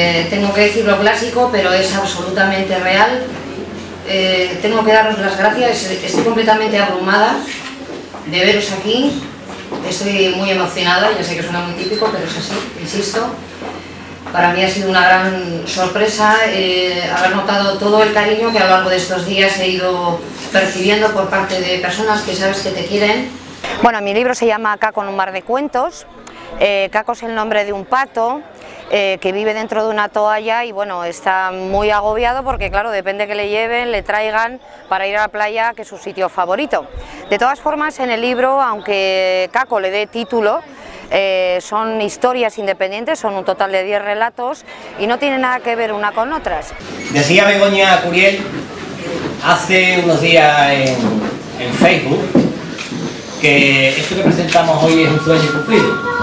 Eh, tengo que decir lo clásico, pero es absolutamente real. Eh, tengo que daros las gracias, estoy completamente abrumada de veros aquí. Estoy muy emocionada, ya sé que suena muy típico, pero es así, insisto. Para mí ha sido una gran sorpresa eh, haber notado todo el cariño que a lo largo de estos días he ido percibiendo por parte de personas que sabes que te quieren. Bueno, mi libro se llama Acá con un mar de cuentos. Eh, Caco es el nombre de un pato eh, que vive dentro de una toalla y bueno, está muy agobiado porque claro, depende que le lleven, le traigan para ir a la playa, que es su sitio favorito. De todas formas, en el libro, aunque Caco le dé título, eh, son historias independientes, son un total de 10 relatos y no tienen nada que ver una con otras. Decía Begoña Curiel hace unos días en, en Facebook que esto que presentamos hoy es un sueño cumplido.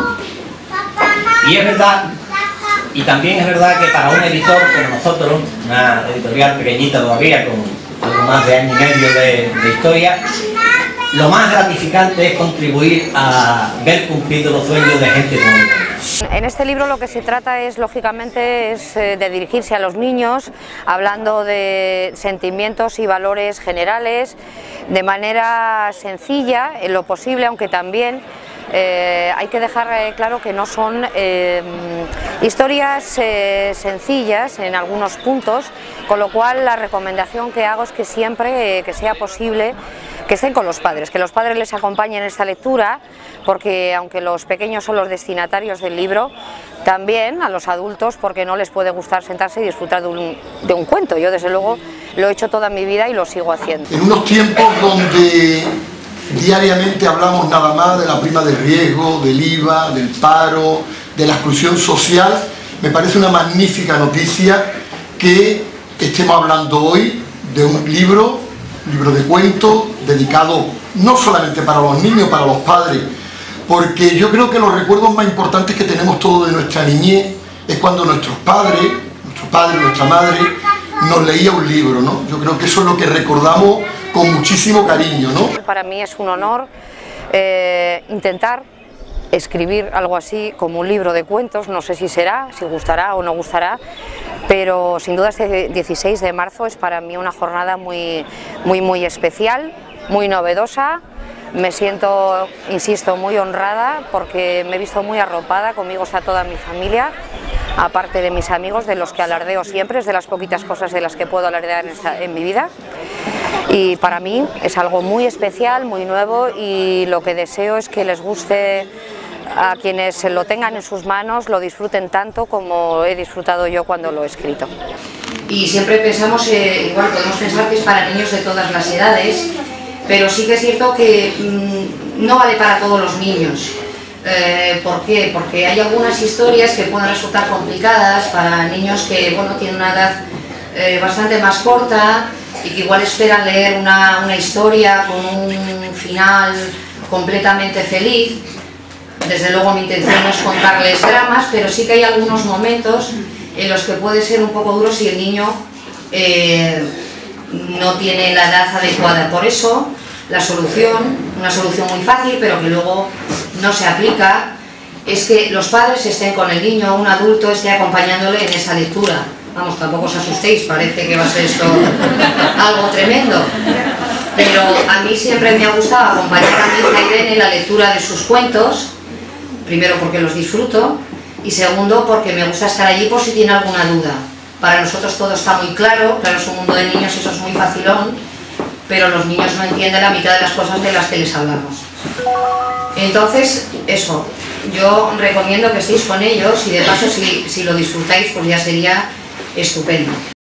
Y es verdad y también es verdad que para un editor como nosotros, una editorial pequeñita todavía, con algo más de año y medio de, historia, lo más gratificante es contribuir a ver cumplidos los sueños de gente como En este libro lo que se trata es, lógicamente, es eh, de dirigirse a los niños, hablando de sentimientos y valores generales, de manera sencilla, en lo posible, aunque también eh, hay que dejar eh, claro que no son eh, historias sencillas en algunos puntos, con lo cual la recomendación que hago es que siempre que sea posible que estén con los padres, que los padres les acompañen en esta lectura, porque aunque los pequeños son los destinatarios del libro, también a los adultos, porque no les puede gustar sentarse y disfrutar de un, de un cuento. Yo desde luego lo he hecho toda mi vida y lo sigo haciendo. En unos tiempos donde Diariamente hablamos nada más de la prima de riesgo, del IVA, del paro, de la exclusión social. Me parece una magnífica noticia que estemos hablando hoy de un libro, un libro de cuentos, dedicado no solamente para los niños, para los padres, porque yo creo que los recuerdos más importantes que tenemos todos de nuestra niñez es cuando nuestros padres, nuestro padre, nuestra madre, nos leía un libro, ¿no? Yo creo que eso es lo que recordamos con muchísimo cariño, ¿no? Para mí es un honor eh, intentar escribir algo así como un libro de cuentos, no sé si será, si gustará o no gustará, pero sin duda este 16 de marzo es para mí una jornada muy, muy, muy especial, muy novedosa, me siento, insisto, muy honrada porque me he visto muy arropada, conmigo está toda mi familia, aparte de mis amigos, de los que alardeo siempre, es de las poquitas cosas de las que puedo alardear en, en mi vida y para mí es algo muy especial, muy nuevo y lo que deseo es que les guste a quienes lo tengan en sus manos, lo disfruten tanto como he disfrutado yo cuando lo he escrito. Y siempre pensamos, eh, igual podemos pensar que es para niños de todas las edades, pero sí que es cierto que mm, no vale para todos los niños. Eh, ¿Por qué? Porque hay algunas historias que pueden resultar complicadas para niños que bueno, tienen una edad eh, bastante más corta, y que igual esperan leer una, una historia con un final completamente feliz. Desde luego mi intención no es contarles dramas, pero sí que hay algunos momentos en los que puede ser un poco duro si el niño eh, no tiene la edad adecuada. Por eso la solución, una solución muy fácil pero que luego no se aplica, es que los padres estén con el niño un adulto esté acompañándole en esa lectura. Vamos, tampoco os asustéis, parece que va a ser esto algo tremendo. Pero a mí siempre me ha gustado acompañar a mi Irene en la lectura de sus cuentos, primero porque los disfruto y segundo porque me gusta estar allí por si tiene alguna duda. Para nosotros todo está muy claro, claro es un mundo de niños, eso es muy facilón, pero los niños no entienden la mitad de las cosas de las que les hablamos. Entonces, eso, yo recomiendo que estéis con ellos y de paso si, si lo disfrutáis pues ya sería estupendo.